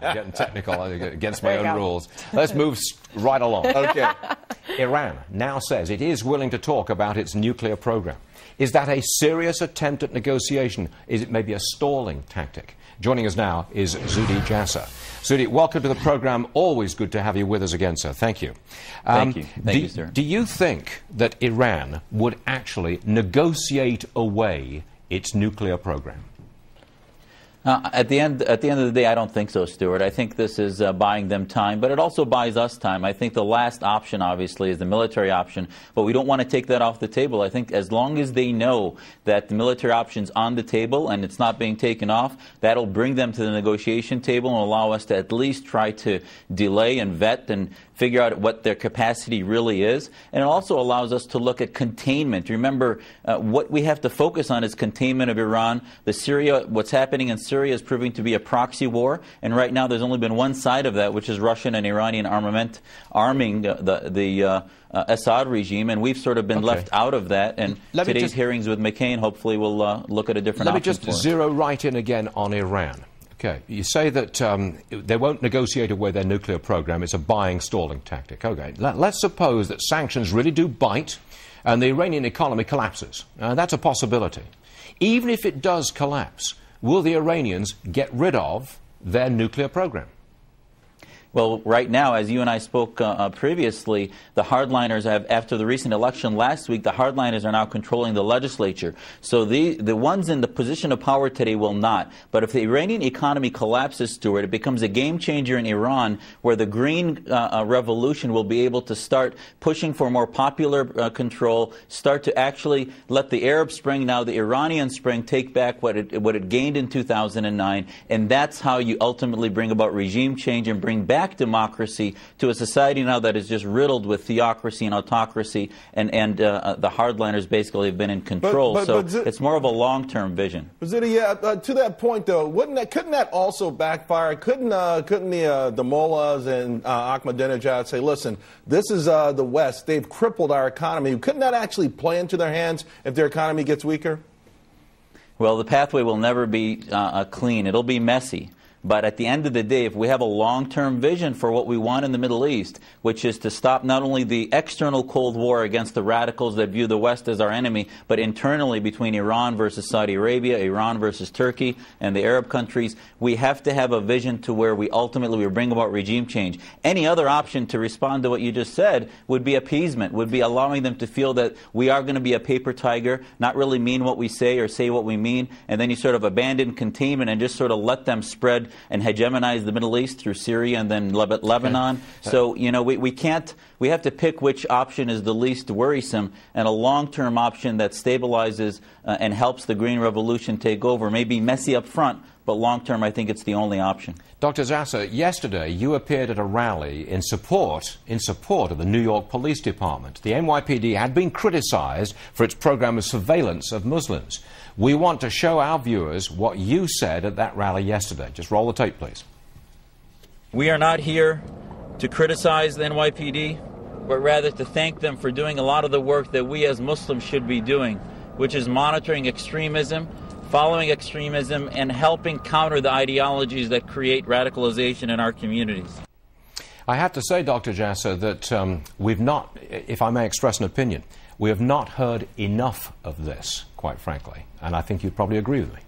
getting technical against my own rules. Let's move right along. Okay. Iran now says it is willing to talk about its nuclear program. Is that a serious attempt at negotiation? Is it maybe a stalling tactic? Joining us now is Zuhdi Jasser. Zuhdi, welcome to the program. Always good to have you with us again, sir. Thank you. Um, Thank you. Thank do, you, sir. Do you think that Iran would actually negotiate away its nuclear program? Uh, at the end, at the end of the day, I don't think so, Stuart. I think this is uh, buying them time, but it also buys us time. I think the last option, obviously, is the military option, but we don't want to take that off the table. I think as long as they know that the military option's on the table and it's not being taken off, that'll bring them to the negotiation table and allow us to at least try to delay and vet and figure out what their capacity really is. And it also allows us to look at containment. Remember, uh, what we have to focus on is containment of Iran. The Syria, what's happening in Syria is proving to be a proxy war. And right now, there's only been one side of that, which is Russian and Iranian armament arming uh, the the uh, uh, Assad regime, and we've sort of been okay. left out of that. And Let today's just, hearings with McCain hopefully will uh, look at a different. Let me just zero right in again on Iran. Okay, you say that um, they won't negotiate away their nuclear program. It's a buying, stalling tactic. Okay, Let, us suppose that sanctions really do bite and the Iranian economy collapses. Uh, that's a possibility. Even if it does collapse, will the Iranians get rid of their nuclear program? Well, right now, as you and I spoke uh, uh, previously, the hardliners have, after the recent election last week, the hardliners are now controlling the legislature. So the, the ones in the position of power today will not. But if the Iranian economy collapses, Stuart, it becomes a game changer in Iran where the green uh, uh revolution will be able to start pushing for more popular uh, control, start to actually let the Arab Spring, now the Iranian Spring, take back what it, what it gained in 2009. And that's how you ultimately bring about regime change and bring back back democracy to a society now that is just riddled with theocracy and autocracy, and, and uh, uh the hardliners basically have been in control. But, but, so but it's more of a long-term vision. Zuhdi, yeah, uh, to that point, though, wouldn't that, couldn't that also backfire? Couldn't, uh, couldn't the, uh, the mullahs and uh, Ahmadinejad say, listen, this is the West. They've crippled our economy. Couldn't that actually play into their hands if their economy gets weaker? Well, the pathway will never be clean. It'll be messy. But at the end of the day, if we have a long term vision for what we want in the Middle East, which is to stop not only the external Cold War against the radicals that view the West as our enemy, but internally between Iran versus Saudi Arabia, Iran versus Turkey, and the Arab countries, we have to have a vision to where we ultimately we bring about regime change. Any other option to respond to what you just said would be appeasement, would be allowing them to feel that we are going to be a paper tiger, not really mean what we say or say what we mean, and then you sort of abandon containment and just sort of let them spread and hegemonize the Middle East through Syria and then Lebanon. Okay. So, you know, we, we can't, we have to pick which option is the least worrisome and a long term option that stabilizes uh, and helps the Green Revolution take over. Maybe messy up front, but long term, I think it's the only option. Dr. Jasser, yesterday you appeared at a rally in support in support of the New York Police Department. The NYPD had been criticized for its program of surveillance of Muslims. We want to show our viewers what you said at that rally yesterday. Just roll the tape, please. We are not here to criticize the NYPD, but rather to thank them for doing a lot of the work that we as Muslims should be doing, which is monitoring extremism following extremism, and helping counter the ideologies that create radicalization in our communities. I have to say, Dr. Jasser, that um, we've not, if I may express an opinion, we have not heard enough of this, quite frankly. And I think you'd probably agree with me.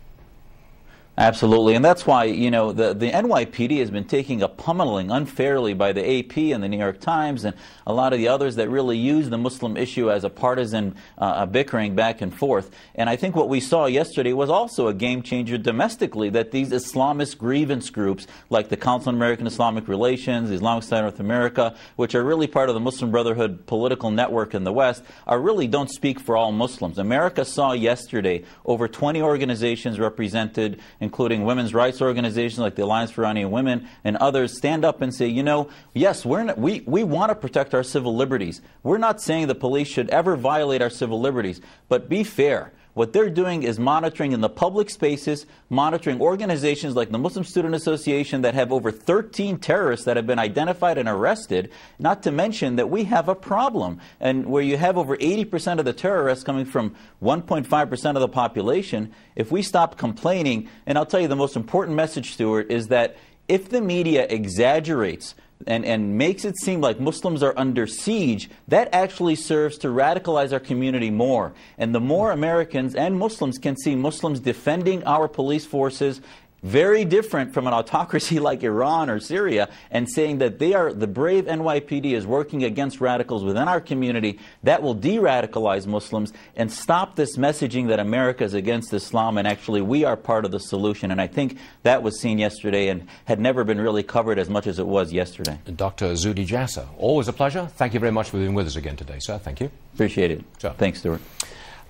Absolutely, and that's why you know the the NYPD has been taking a pummeling unfairly by the AP and the New York Times and a lot of the others that really use the Muslim issue as a partisan uh, bickering back and forth. And I think what we saw yesterday was also a game changer domestically. That these Islamist grievance groups, like the Council on American Islamic Relations, the Islamic Society of North America, which are really part of the Muslim Brotherhood political network in the West, are really don't speak for all Muslims. America saw yesterday over 20 organizations represented including women's rights organizations like the Alliance for Iranian Women and others, stand up and say, you know, yes, we're not, we, we want to protect our civil liberties. We're not saying the police should ever violate our civil liberties, but be fair. What they're doing is monitoring in the public spaces, monitoring organizations like the Muslim Student Association that have over 13 terrorists that have been identified and arrested, not to mention that we have a problem. And where you have over 80% of the terrorists coming from 1.5% of the population, if we stop complaining, and I'll tell you the most important message, Stuart, is that if the media exaggerates and, and makes it seem like Muslims are under siege, that actually serves to radicalize our community more. And the more Americans and Muslims can see Muslims defending our police forces very different from an autocracy like Iran or Syria and saying that they are the brave NYPD is working against radicals within our community that will de-radicalize Muslims and stop this messaging that America is against Islam and actually we are part of the solution and I think that was seen yesterday and had never been really covered as much as it was yesterday. Dr. Zuhdi Jasser, always a pleasure. Thank you very much for being with us again today, sir. Thank you. Appreciate it. Sure. Thanks, Stuart.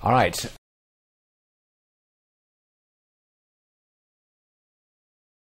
All right.